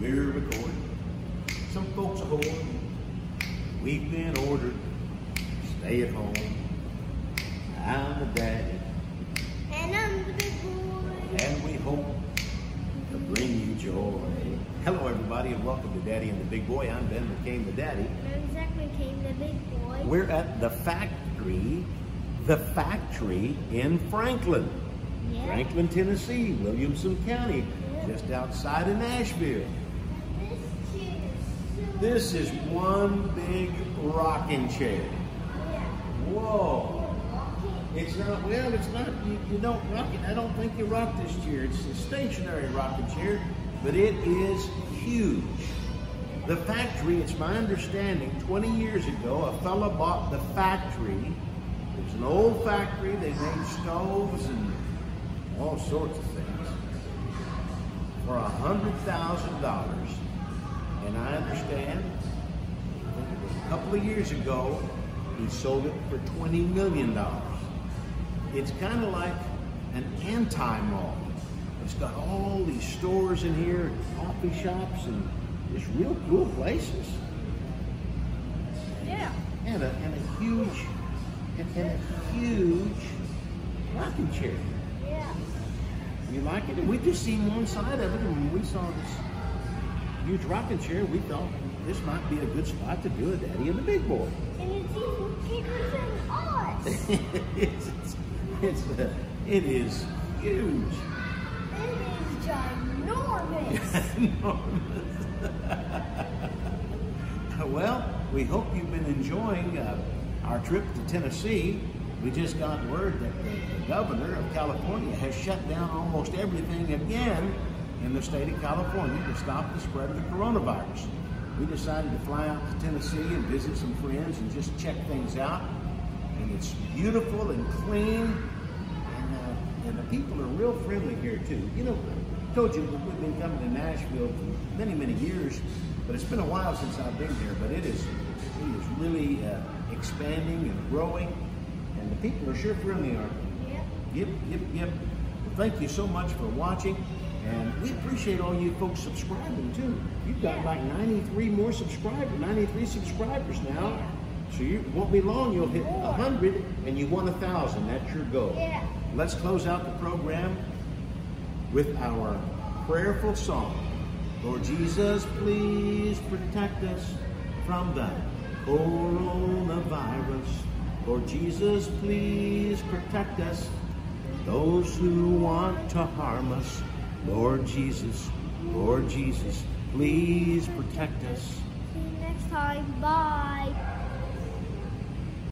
we're recording. Some folks are holding. We've been ordered. Stay at home. I'm the daddy, And I'm the big boy. and we hope to bring you joy. Hello, everybody, and welcome to Daddy and the Big Boy. I'm Ben McCain, the daddy. I'm Zac McCain, the big boy. We're at the factory, the factory in Franklin. Franklin, Tennessee, Williamson County, just outside of Nashville. This is one big rocking chair. Whoa. It's not, well, it's not, you, you don't rock it. I don't think you rock this chair. It's a stationary rocking chair, but it is huge. The factory, it's my understanding, 20 years ago, a fella bought the factory. It was an old factory. They made stoves and all sorts of things for a $100,000. And I understand, I think it was a couple of years ago, he sold it for $20 million. It's kind of like an anti-mall. It's got all these stores in here, coffee shops, and just real cool places. Yeah. And a, and a huge, and, and a huge rocking chair. Yeah. You like it? And we just seen one side of it, and when we saw this huge rocking chair, we thought this might be a good spot to do a daddy and the big boy. And it's even bigger than us. it's, it's, it's uh, it is huge. it is ginormous. Enormous. well, we hope you've been enjoying uh, our trip to Tennessee. We just got word that the, the governor of California has shut down almost everything again in the state of California to stop the spread of the coronavirus. We decided to fly out to Tennessee and visit some friends and just check things out. And it's beautiful and clean, and, uh, and the people are real friendly here too. You know, I told you we've been coming to Nashville for many, many years, but it's been a while since I've been here. But it is, it is really uh, expanding and growing, and the people are sure friendly, aren't they? Yep. Yep, yep, yep. Well, thank you so much for watching, and we appreciate all you folks subscribing too. You've got like 93 more subscribers, 93 subscribers now. So you won't be long, you'll hit 100 and you want a 1,000. That's your goal. Yeah. Let's close out the program with our prayerful song. Lord Jesus, please protect us from the coronavirus. Lord Jesus, please protect us. Those who want to harm us. Lord Jesus, Lord Jesus, please protect us. See you next time. Bye.